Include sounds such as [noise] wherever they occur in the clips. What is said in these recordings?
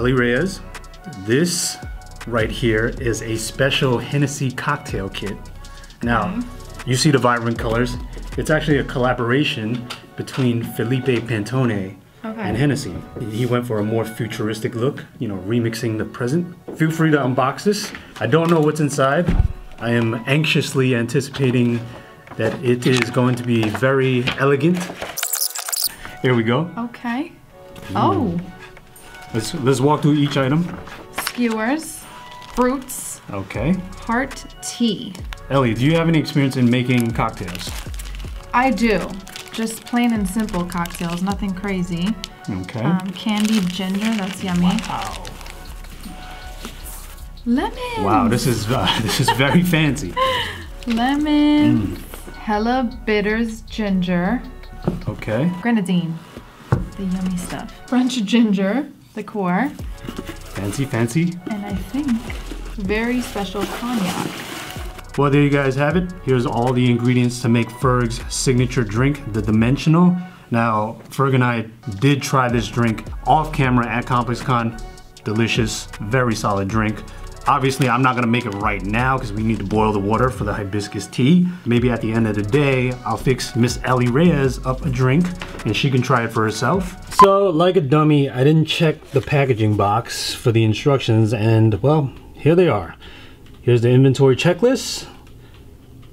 Ellie Reyes. This right here is a special Hennessy cocktail kit. Now, you see the vibrant colors. It's actually a collaboration between Felipe Pantone Okay. and Hennessy. He went for a more futuristic look, you know, remixing the present. Feel free to unbox this. I don't know what's inside. I am anxiously anticipating that it is going to be very elegant. Here we go. Okay. Oh, Let's let's walk through each item. skewers, fruits, Okay. heart tea. Ellie, do you have any experience in making cocktails? I do. Just plain and simple cocktails, nothing crazy. Okay. Um, candied ginger, that's yummy. wow. Lemon. Wow, this is uh, [laughs] this is very fancy. Lemon. Mm. Hella bitters ginger. Okay. Grenadine. The yummy stuff. French ginger, the core. Fancy, fancy. And I think very special cognac. Well, there you guys have it. Here's all the ingredients to make Ferg's signature drink, the Dimensional. Now, Ferg and I did try this drink off camera at ComplexCon. Delicious, very solid drink. Obviously, I'm not gonna make it right now because we need to boil the water for the hibiscus tea. Maybe at the end of the day, I'll fix Miss Ellie Reyes up a drink and she can try it for herself. So, like a dummy, I didn't check the packaging box for the instructions and, well, here they are. Here's the inventory checklist.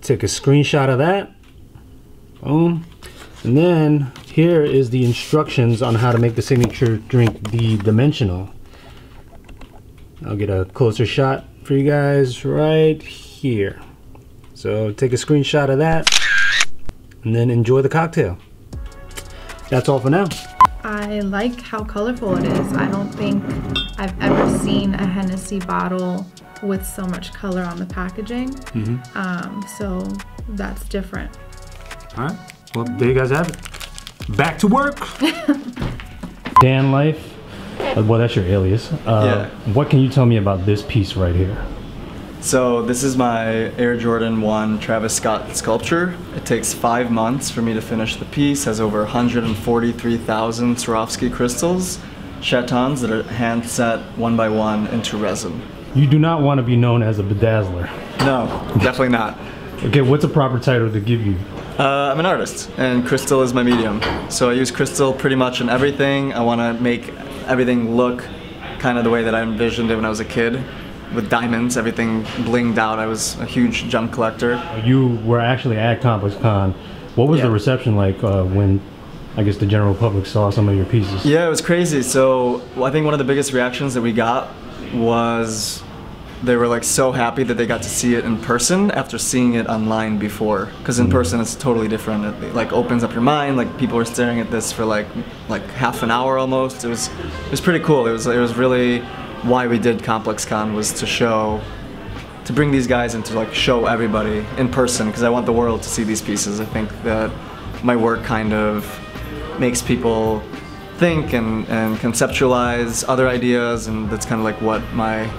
Take a screenshot of that. Boom. And then here is the instructions on how to make the signature drink the dimensional. I'll get a closer shot for you guys right here. So take a screenshot of that and then enjoy the cocktail. That's all for now. I like how colorful it is. I don't think I've ever seen a Hennessy bottle with so much color on the packaging. Mhm. Um, so that's different. All right. Well, there you guys have it. Back to work. [laughs] Dan Life. Uh, Well, that's your alias. Uh, What can you tell me about this piece right here? So this is my Air Jordan 1 Travis Scott sculpture. It takes five months for me to finish the piece. Has over 143,000 Swarovski crystals, chatons that are hand set one by one into resin. You do not want to be known as a bedazzler. No, definitely not. Okay, what's a proper title to give you? Uh, I'm an artist, and crystal is my medium. So I use crystal pretty much in everything. I want to make everything look kind of the way that I envisioned it when I was a kid, with diamonds, everything blinged out. I was a huge gem collector. You were actually at Complex Con. What was the reception like uh, when, I guess, the general public saw some of your pieces? Yeah, it was crazy. So I think one of the biggest reactions that we got was they were like so happy that they got to see it in person after seeing it online before. Because in mm-hmm. person it's totally different. It like opens up your mind. Like people were staring at this for like like half an hour almost. It was it was pretty cool. It was it was really why we did Complex Con was to show to bring these guys and to like show everybody in person because I want the world to see these pieces. I think that my work kind of makes people think and, and conceptualize other ideas and that's kind of like what my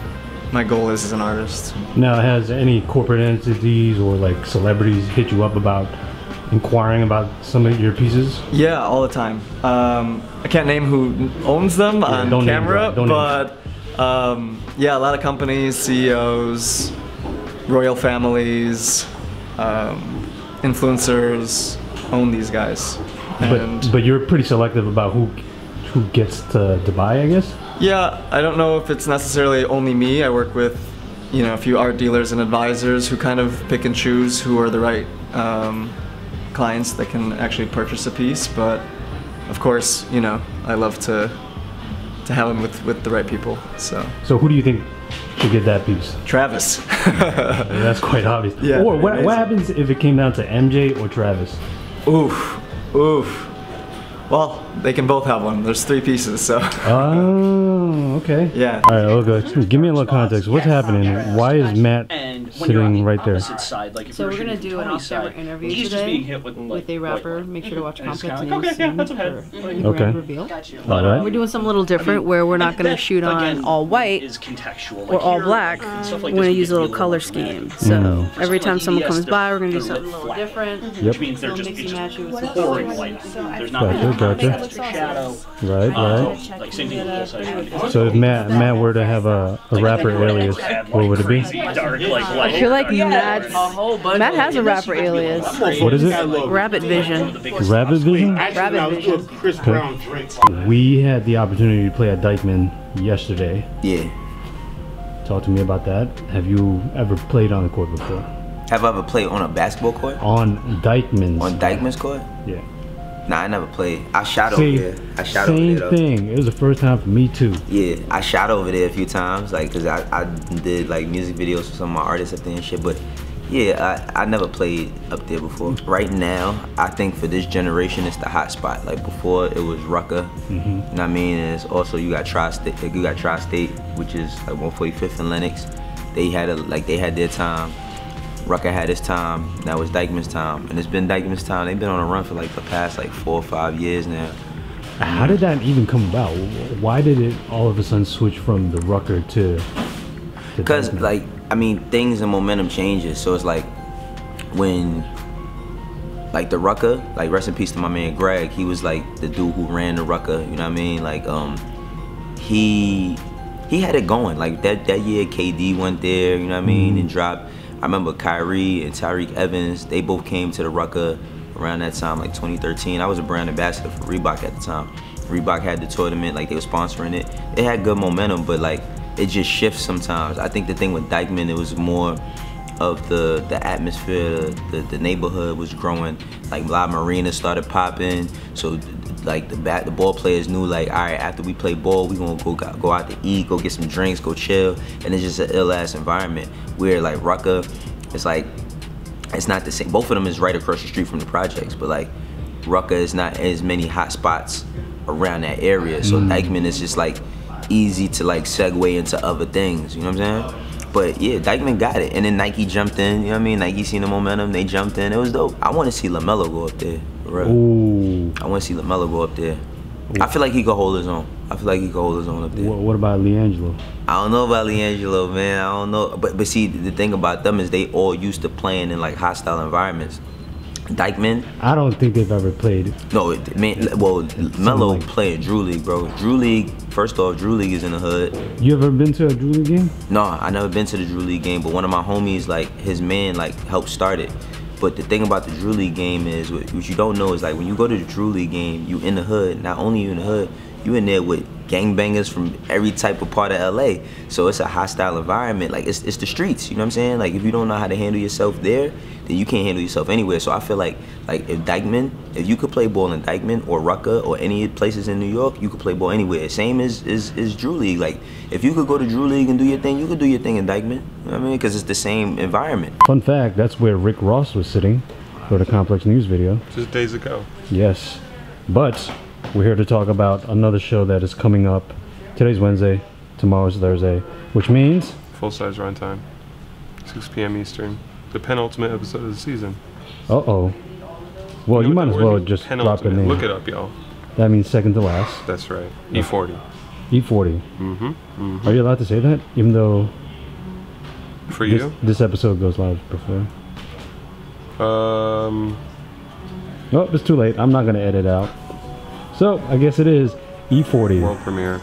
my goal is as an artist. Now, has any corporate entities or like celebrities hit you up about inquiring about some of your pieces? Yeah, all the time. Um, I can't name who owns them on don't camera, but um, yeah, a lot of companies, CEOs, royal families, um, influencers own these guys. And But but you're pretty selective about who who gets to, to buy, I guess. Yeah, I don't know if it's necessarily only me. I work with, you know, a few art dealers and advisors who kind of pick and choose who are the right um, clients that can actually purchase a piece. But of course, you know, I love to to have them with with the right people. So So who do you think should get that piece? Travis. [laughs] That's quite obvious. Yeah, Or what, what happens if it came down to MJ or Travis? oof, oof. Well, they can both have one. There's three pieces, so Oh, okay. [laughs] yeah. All right, okay. Give me a little context. What's happening? Why is Matt And Sitting you're on the right there. side, like So you're we're gonna do an Tony's off-camera side, interview he's just today being hit with, like, with a rapper. white Make sure to watch And it's Complex kinda like, okay, yeah, soon that's okay. for Like, the Okay. grand reveal. All right. We're doing something a little different where we're not going to shoot on all white is contextual. or all black. and stuff like We're going to use a little color scheme. So Mm. Every time someone comes by, we're going to do something a little different. Yep. Which means they're just mixy with just some pouring colors. There's not gotcha. extra shadow. Right, Uh, right. like same thing with full size. So if Matt Matt were to have a, a rapper alias, what would it be? Dark, like light. I feel like Matt, Matt has a rapper alias. What is it? Rabbit Vision. Rabbit Vision? Rabbit Vision. Chris Brown drinks. We had the opportunity to play at Dyckman yesterday. Yeah. Talk to me about that. Have you ever played on the court before? Have I ever played on a basketball court? On Dyckman's. On Dyckman's court? Yeah. Nah, I never played. I shot over there. I shot over same there though. thing. It was the first time for me too. Yeah, I shot over there a few times, like, cause I, I did like music videos for some of my artists up there and shit. But yeah, I, I never played up there before. Right now, I think for this generation, it's the hot spot. Like before, it was Rucker. Mm-hmm. You know what I mean? And it's also you got Tri-State. You got Tri-State, which is like 145th and Lenox. They had a like they had their time. Rucker had his time. that was Dyckman's time, and it's been Dyckman's time. They've been on a run for like the past like four or five years now. How did that even come about? Why did it all of a sudden switch from the Rucker to? Because like I mean things and momentum changes. So it's like when like the Rucker, like rest in peace to my man Greg, he was like the dude who ran the Rucker, you know what I mean? Like um he he had it going. Like that that year KD went there, you know what I mean, and dropped I remember Kyrie and Tyreke Evans, they both came to the Rucker around that time, like 2013. I was a brand ambassador for Reebok at the time. Reebok had the tournament, like they were sponsoring it. It had good momentum, but like it just shifts sometimes. I think the thing with Dyckman, it was more of the the atmosphere, the, the neighborhood was growing. Like La Marina started popping, so like the bat, the ball players knew like, all right, after we play ball, we gonna go go out to eat, go get some drinks, go chill, and it's just an ill ass environment. Where like Rucker, it's like it's not the same. Both of them is right across the street from the projects, but like Rucker is not as many hot spots around that area. So mm. Dyckman is just like easy to like segue into other things. You know what I'm saying? But yeah, Dyckman got it, and then Nike jumped in. You know what I mean? Nike seen the momentum, they jumped in. It was dope. I want to see Lamelo go up there. Ooh. I want to see Lamelo go up there. I feel like he could hold his own. I feel like he could hold his own up there. What, what about LiAngelo? I don't know about LiAngelo, man. I don't know. But but see, the thing about them is they all used to playing in like hostile environments. Dyckman, I don't think they've ever played. no, it- man. Well, Melo like- playing Drew League, bro. Drew League. First off, Drew League is in the hood. You ever been to a Drew League game? No, I never been to the Drew League game, but one of my homies, like his man, like helped start it. But the thing about the Drew League game is, what, what you don't know is like when you go to the Drew League game, you in the hood. Not only you in the hood, you in there with gangbangers from every type of part of LA. So it's a hostile environment. Like it's, it's the streets. You know what I'm saying? Like if you don't know how to handle yourself there, then you can't handle yourself anywhere. So I feel like like if Dyckman, if you could play ball in Dyckman or Rucker or any places in New York, you could play ball anywhere. Same as is is Drew League. Like if you could go to Drew League and do your thing, you could do your thing in Dyckman. You know what I mean? Because it's the same environment. Fun fact, that's where Rick Ross was sitting for the Complex News video. Just days ago. Yes. But we're here to talk about another show that is coming up. Today's Wednesday, tomorrow's Thursday, which means Full size runtime. 6 p.m. Eastern. The penultimate episode of the season. uh-oh. Well, you know might as well just drop the Penultimate. name. Look it up, y'all. That means second to last. That's right. E E40. E40. Mm-hmm. Are you allowed to say that? Even though For this, you? this episode goes live before. Um, Oh, it's too late. I'm not going to edit out. So, I guess it is E40. world premiere.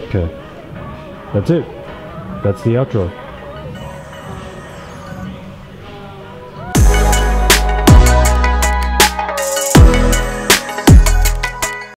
Okay. That's it. That's the outro.